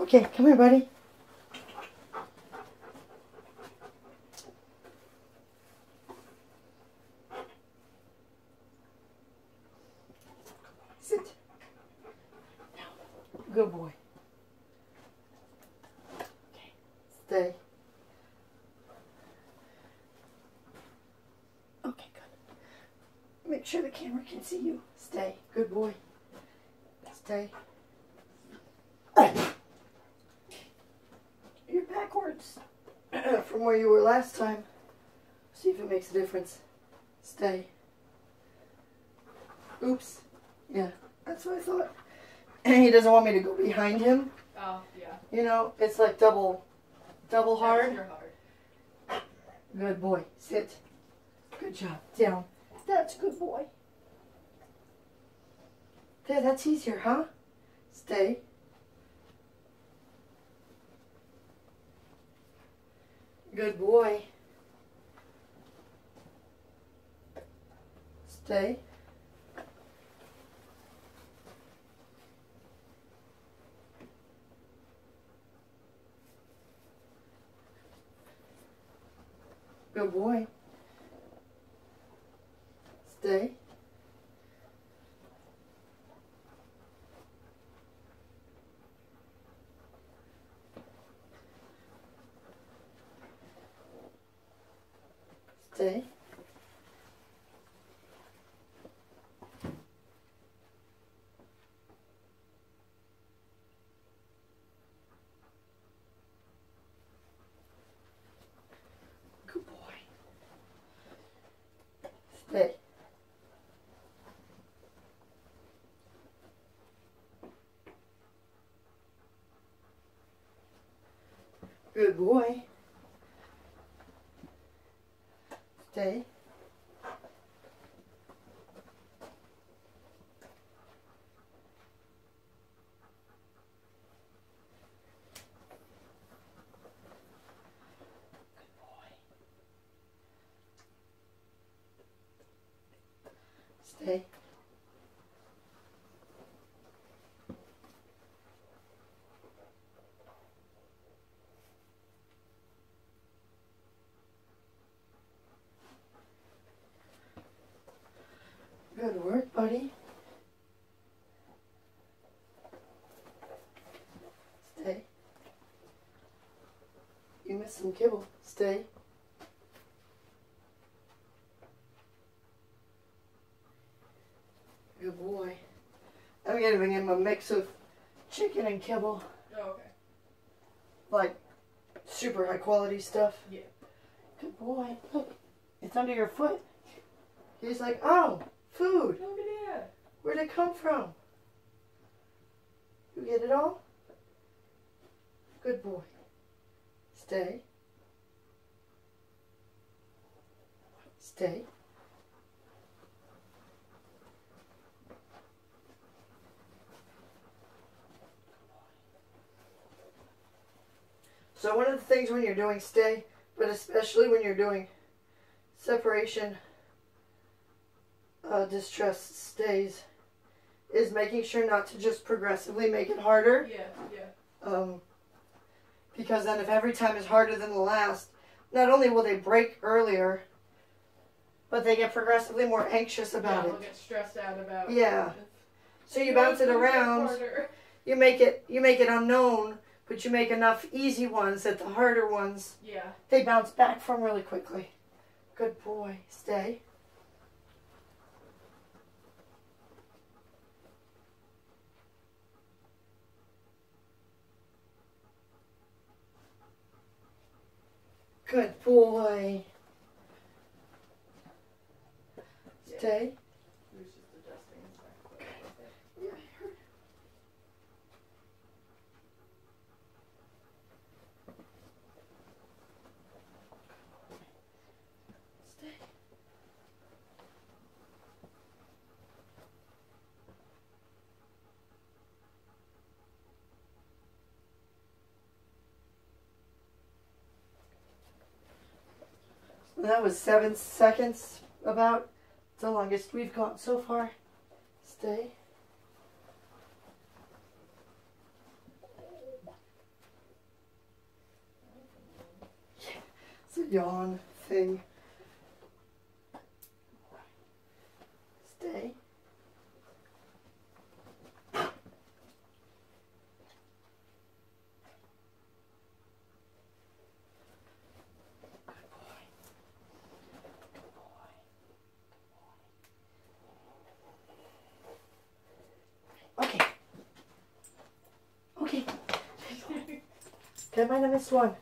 Okay, come here, buddy. Sit. Good boy. Okay, stay. Okay, good. Make sure the camera can see you. Stay. Good boy. Stay. You're backwards from where you were last time. See if it makes a difference. Stay. Oops. Yeah, that's what I thought. And he doesn't want me to go behind him. Oh, yeah. You know, it's like double, double hard. Hard. Good boy. Sit. Good job. Down. That's a good boy. There, that's easier, huh? Stay. Good boy. Stay. Good boy. Stay. Stay. Good boy. Stay. Good boy. Boy. Stay. Good work, buddy. Stay. You missed some kibble. Stay. Good boy. I'm giving him a mix of chicken and kibble, Oh, okay. like super high quality stuff. Yeah. Good boy. Look, it's under your foot. He's like, oh, food. Look at that. Where'd it come from? You get it all? Good boy. Stay. Stay. So one of the things when you're doing stay, but especially when you're doing separation, uh, distress stays, is making sure not to just progressively make it harder. Yeah, yeah. Um, because then if every time is harder than the last, not only will they break earlier, but they get progressively more anxious about yeah, it. Get stressed out about Yeah. So you bounce it It's gonna get around. You make it you make it unknown, but you make enough easy ones that the harder ones Yeah. they bounce back from really quickly. Good boy. Stay. Good boy. Stay. That was seven seconds, about the longest we've gone so far. Stay. Yeah, it's a yawn thing. Get my next one.